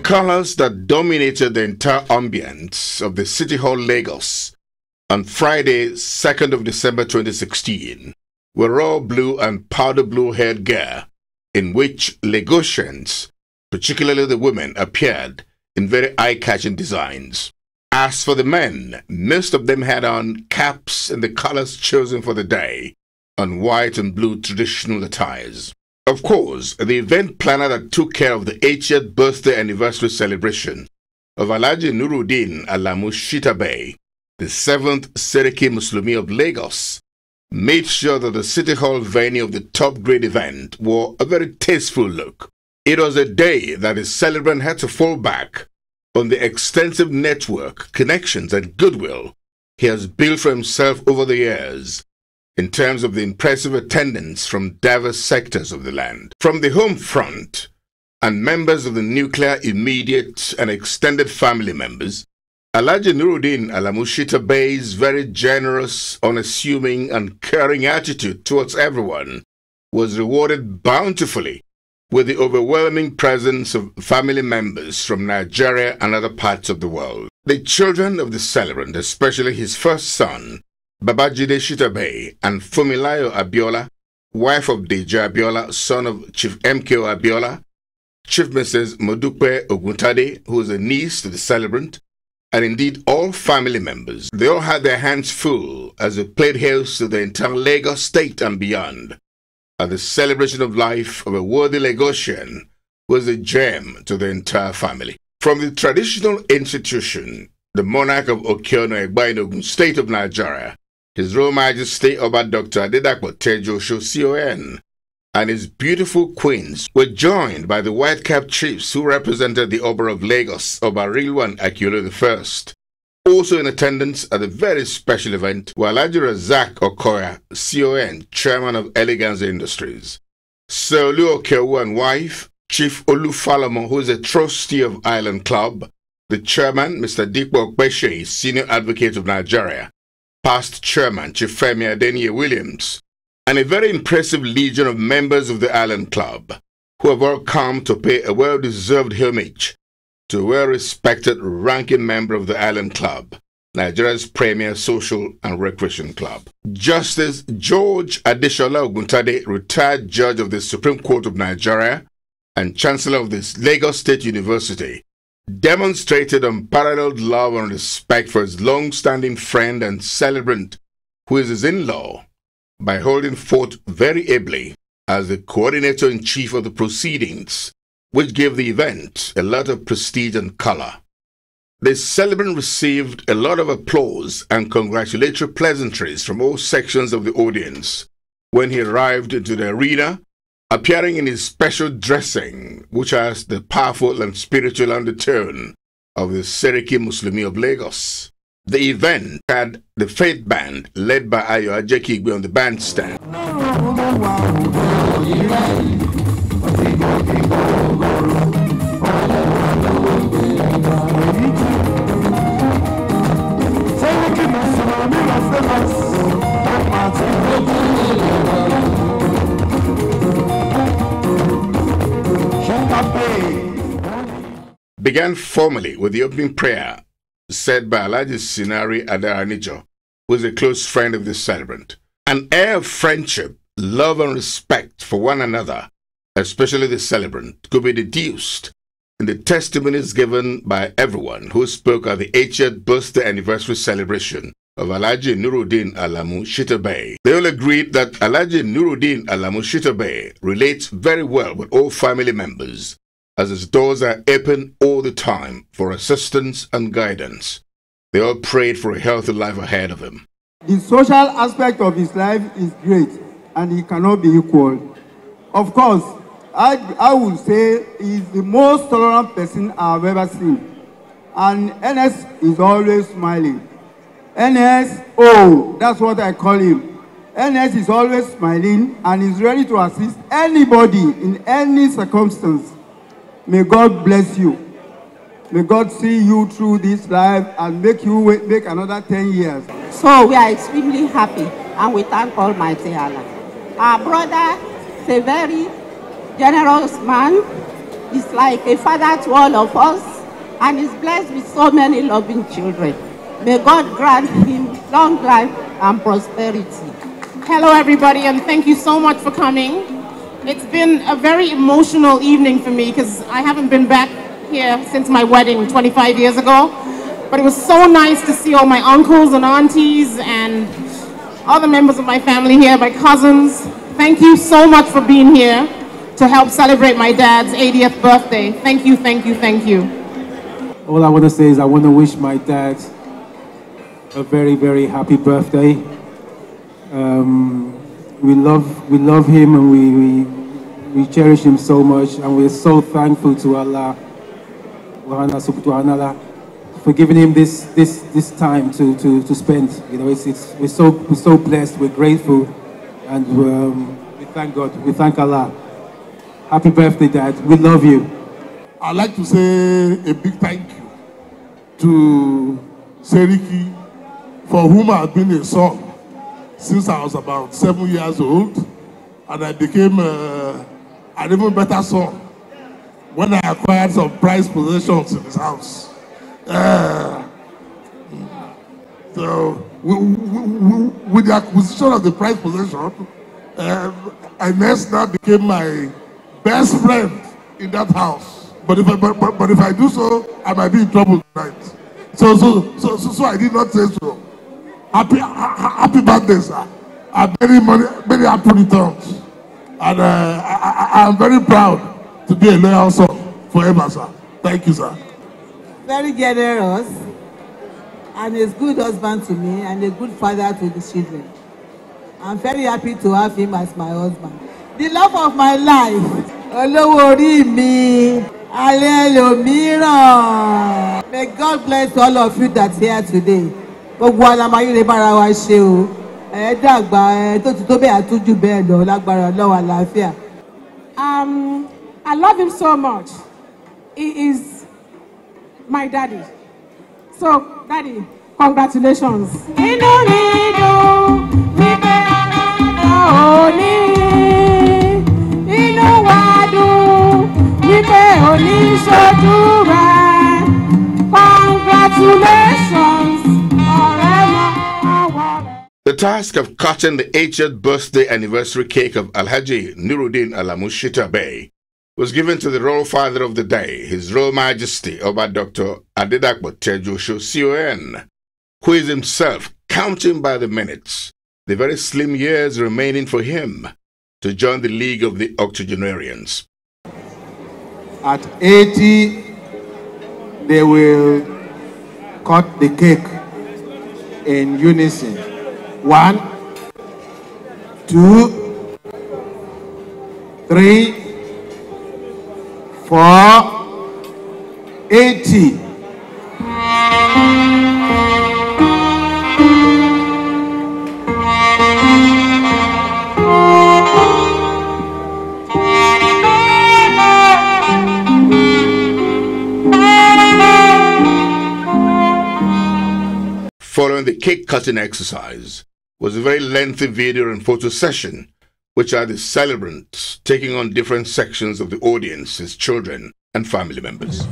colors that dominated the entire ambience of the City Hall Lagos on Friday, 2nd of December 2016, were royal blue and powder blue headgear in which Lagosians, particularly the women, appeared in very eye-catching designs. As for the men, most of them had on caps in the colors chosen for the day, on white and blue traditional attires. Of course, the event planner that took care of the 80th birthday anniversary celebration of Alhaji Nurudeen Alamu Shitta Bey, the seventh Seriki Muslimi of Lagos, made sure that the City Hall venue of the top grade event wore a very tasteful look. It was a day that the celebrant had to fall back on the extensive network, connections, and goodwill he has built for himself over the years in terms of the impressive attendance from diverse sectors of the land. From the home front and members of the nuclear immediate and extended family members, Alhaji Nurudeen Alamushita Bey's very generous, unassuming, and caring attitude towards everyone was rewarded bountifully with the overwhelming presence of family members from Nigeria and other parts of the world. The children of the celebrant, especially his first son, Babajide Shitta Bey, and Funmilayo Abiola, wife of Deja Abiola, son of Chief MKO Abiola, Chief Mrs. Modupe Oguntade, who is a niece to the celebrant, and indeed all family members. They all had their hands full as they played host to the entire Lagos state and beyond and the celebration of life of a worthy Lagosian was a gem to the entire family. From the traditional institution, the monarch of Okiono Egbainogun state of Nigeria, His Royal Majesty Oba Dr. Adedapo Tejo Con, and his beautiful queens were joined by the white-capped chiefs who represented the Oba of Lagos, Oba Rilwan Akiolu I, also in attendance at the very special event were Alhaji Razak Okoya, CON, Chairman of Eleganza Industries, Sir Okewu and wife, Chief Olufalomo, who is a trustee of Island Club, the chairman, Mr. Dikbo Okpeshe, Senior Advocate of Nigeria, past chairman, Chief Femi Adeniyi Williams, and a very impressive legion of members of the Island Club, who have all come to pay a well-deserved homage to a well-respected ranking member of the Island Club, Nigeria's premier social and recreation club. Justice George Adeshola Oguntade, retired judge of the Supreme Court of Nigeria and chancellor of the Lagos State University, demonstrated unparalleled love and respect for his long-standing friend and celebrant, who is his in-law, by holding forth very ably as the coordinator-in-chief of the proceedings which gave the event a lot of prestige and color. The celebrant received a lot of applause and congratulatory pleasantries from all sections of the audience when he arrived into the arena, appearing in his special dressing, which has the powerful and spiritual undertone of the Seriki Muslimi of Lagos. The event had the faith band led by Ayo Ajekigbe on the bandstand. Began formally with the opening prayer said by Alhaji Sinari Adaranijo, who is a close friend of the celebrant. An air of friendship, love, and respect for one another, especially the celebrant, could be deduced in the testimonies given by everyone who spoke at the 80th birthday anniversary celebration of Alhaji Nurudeen Alamu Shitta Bey. They all agreed that Alhaji Nurudeen Alamu Shitta Bey relates very well with all family members as his doors are open all the time for assistance and guidance. They all prayed for a healthy life ahead of him. The social aspect of his life is great and he cannot be equal. Of course, I, I would say he's the most tolerant person I've ever seen. And NS is always smiling. NS, oh, that's what I call him. NS is always smiling and is ready to assist anybody in any circumstance. May God bless you. May God see you through this life and make you wait, make another 10 years. So we are extremely happy and we thank Almighty Allah. Our brother is a very generous man He's like a father to all of us and is blessed with so many loving children. May God grant him long life and prosperity. Hello, everybody, and thank you so much for coming. It's been a very emotional evening for me because I haven't been back here since my wedding 25 years ago. But it was so nice to see all my uncles and aunties and other members of my family here, my cousins. Thank you so much for being here to help celebrate my dad's 80th birthday. Thank you, thank you, thank you. All I want to say is I want to wish my dad a very, very happy birthday. Um, we love, we love him and we, we, we cherish him so much, and we're so thankful to Allah, for giving him this, this, this time to, to, to spend. You know, it's, it's, we're, so, we're so blessed, we're grateful, and um, we thank God, we thank Allah. Happy birthday, Dad. We love you. I'd like to say a big thank you to Seriki, for whom I've been a son since I was about seven years old, and I became uh, an even better son when I acquired some prized possessions in his house. Uh, so, with the acquisition of the prized possession, uh, Ines now became my best friend in that house. But if I, but, but, but if I do so, I might be in trouble tonight. So, so, so, so, so I did not say so. Happy, happy birthday, sir. Many, many, many happy returns. And uh, I, I, am very proud to be a loyal son forever, sir. Thank you, sir. Very generous and a good husband to me and a good father to the children. I'm very happy to have him as my husband. The love of my life, olówó orí mi, alẹ́ lòmíràn. May God bless all of you that's here today gbogbo alamayire bára wa ṣe o ẹ dàgbà ẹ tó ti tó bẹ́ẹ̀ àtújù bẹ́ẹ̀ lọ lágbára ọlọ́wọ́ àlàáfíà. Um, I love him so much. He is my daddy. So, daddy, congratulations. Inú mi dùn wípé òní inú wa dùn wípé òní ṣojú rẹ̀ congratulations. Task of cutting the 80th birthday anniversary cake of Alhaji Nurudeen Alamushita Bey was given to the royal father of the day, His Royal Majesty Oba Dr. Adedapo Tejuoso CON, who is himself counting by the minutes the very slim years remaining for him to join the League of the Octogenarians. At 80, they will cut the cake in unison. One, two, three, four, eighty. Following the cake cutting exercise, was a very lengthy video and photo session, which had the celebrants taking on different sections of the audience as children and family members.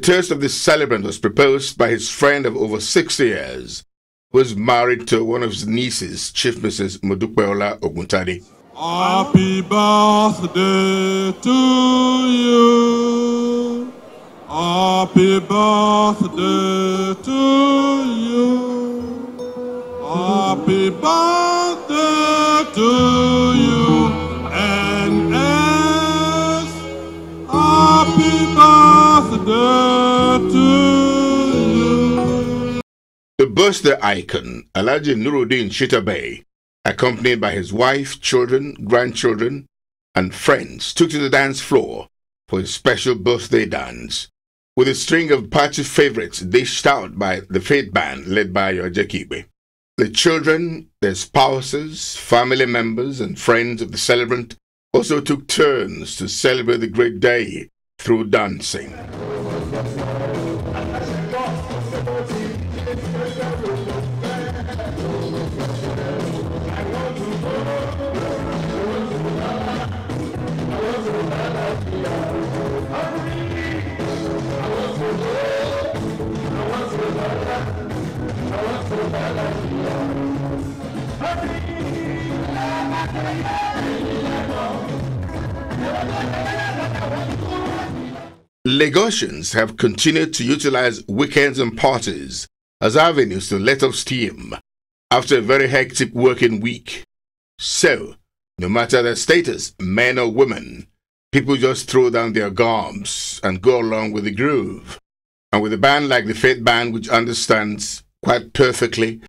Toast of the celebrant was proposed by his friend of over 60 years, who was married to one of his nieces, Chief Mrs. Modupeola Oguntade. Happy birthday to you. Happy birthday to you. Happy birthday to you. Birthday icon, Alhaji Nurudeen Shitabay, accompanied by his wife, children, grandchildren, and friends, took to the dance floor for his special birthday dance, with a string of party favorites dished out by the Faith Band led by Yojekibe. The children, their spouses, family members, and friends of the celebrant also took turns to celebrate the great day through dancing. Lagosians have continued to utilize weekends and parties as avenues to let off steam after a very hectic working week. So, no matter their status, men or women, people just throw down their garbs and go along with the groove. And with a band like the Faith Band, which understands quite perfectly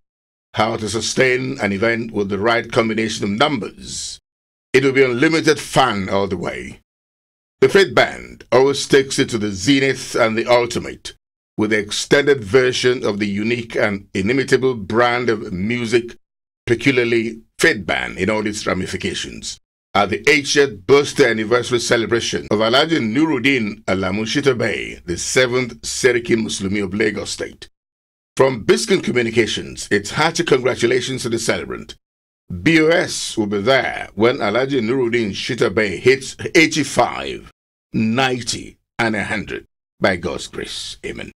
how to sustain an event with the right combination of numbers, it will be unlimited fun all the way. The Faith Band always takes it to the zenith and the ultimate with the extended version of the unique and inimitable brand of music, peculiarly Faith Band in all its ramifications. At the 80th birthday anniversary celebration of Alhaji Nurudeen Alamu Shitta Bey, the 7th Seriki Muslimi of Lagos State. From Biscuit Communications, it's hearty congratulations to the celebrant. BOS will be there when Alhaji Nurudeen Shitta Bey hits 85, 90, and 100 by God's grace. Amen.